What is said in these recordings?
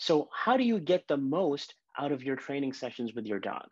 So, how do you get the most out of your training sessions with your dog?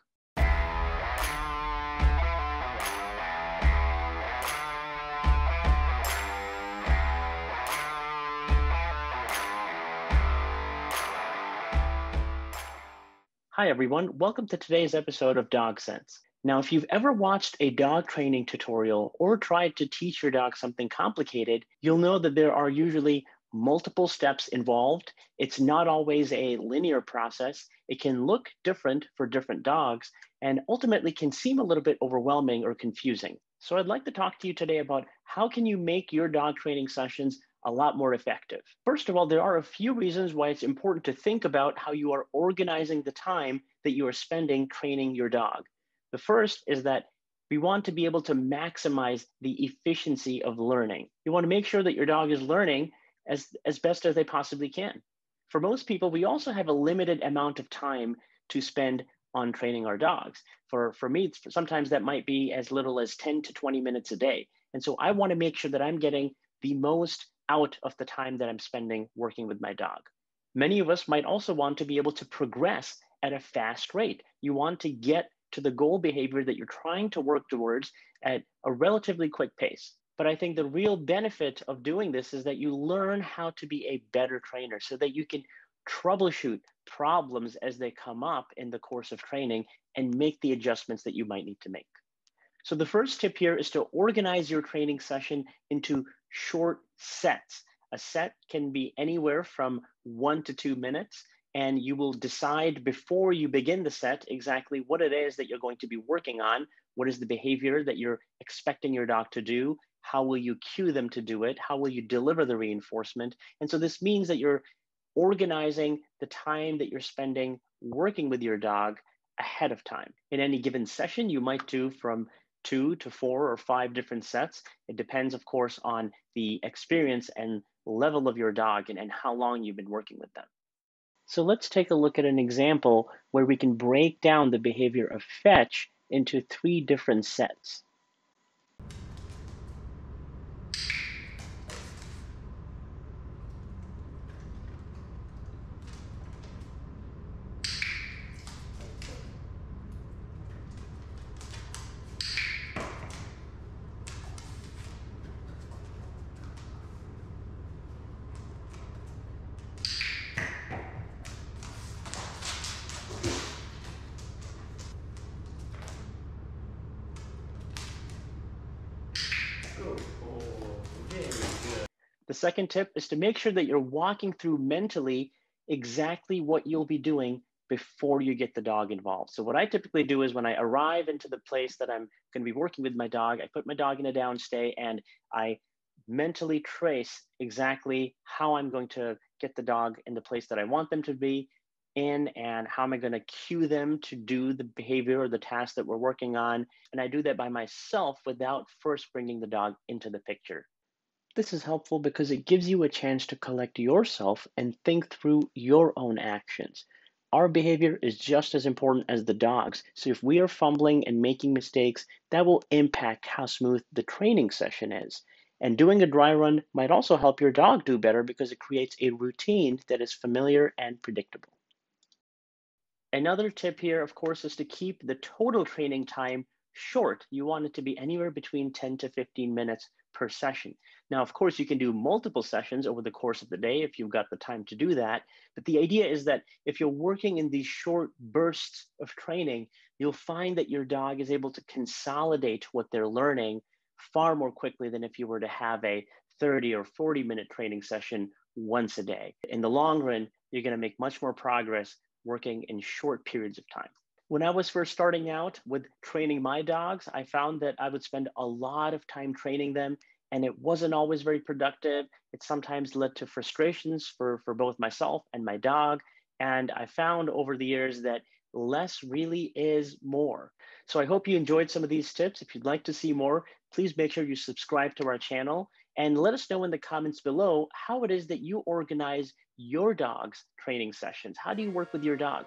Hi, everyone. Welcome to today's episode of Dog Sense. Now, if you've ever watched a dog training tutorial or tried to teach your dog something complicated, you'll know that there are usually multiple steps involved. It's not always a linear process. It can look different for different dogs and ultimately can seem a little bit overwhelming or confusing. So I'd like to talk to you today about how can you make your dog training sessions a lot more effective. First of all, there are a few reasons why it's important to think about how you are organizing the time that you are spending training your dog. The first is that we want to be able to maximize the efficiency of learning. You want to make sure that your dog is learning as, as best as they possibly can. For most people, we also have a limited amount of time to spend on training our dogs. For, for me, sometimes that might be as little as 10 to 20 minutes a day. And so I want to make sure that I'm getting the most out of the time that I'm spending working with my dog. Many of us might also want to be able to progress at a fast rate. You want to get to the goal behavior that you're trying to work towards at a relatively quick pace. But I think the real benefit of doing this is that you learn how to be a better trainer so that you can troubleshoot problems as they come up in the course of training and make the adjustments that you might need to make. So the first tip here is to organize your training session into short sets. A set can be anywhere from one to two minutes, and you will decide before you begin the set exactly what it is that you're going to be working on. What is the behavior that you're expecting your dog to do? How will you cue them to do it? How will you deliver the reinforcement? And so this means that you're organizing the time that you're spending working with your dog ahead of time. In any given session, you might do from two to four or five different sets. It depends, of course, on the experience and level of your dog and, and how long you've been working with them. So let's take a look at an example where we can break down the behavior of fetch into three different sets. Second tip is to make sure that you're walking through mentally exactly what you'll be doing before you get the dog involved. So what I typically do is when I arrive into the place that I'm going to be working with my dog, I put my dog in a downstay and I mentally trace exactly how I'm going to get the dog in the place that I want them to be in and how am I going to cue them to do the behavior or the task that we're working on. And I do that by myself without first bringing the dog into the picture. This is helpful because it gives you a chance to collect yourself and think through your own actions. Our behavior is just as important as the dog's. So if we are fumbling and making mistakes, that will impact how smooth the training session is. And doing a dry run might also help your dog do better because it creates a routine that is familiar and predictable. Another tip here, of course, is to keep the total training time short. You want it to be anywhere between 10 to 15 minutes per session. Now, of course, you can do multiple sessions over the course of the day if you've got the time to do that. But the idea is that if you're working in these short bursts of training, you'll find that your dog is able to consolidate what they're learning far more quickly than if you were to have a 30 or 40 minute training session once a day. In the long run, you're going to make much more progress working in short periods of time. When I was first starting out with training my dogs, I found that I would spend a lot of time training them and it wasn't always very productive. It sometimes led to frustrations for, for both myself and my dog. And I found over the years that less really is more. So I hope you enjoyed some of these tips. If you'd like to see more, please make sure you subscribe to our channel and let us know in the comments below how it is that you organize your dog's training sessions. How do you work with your dog?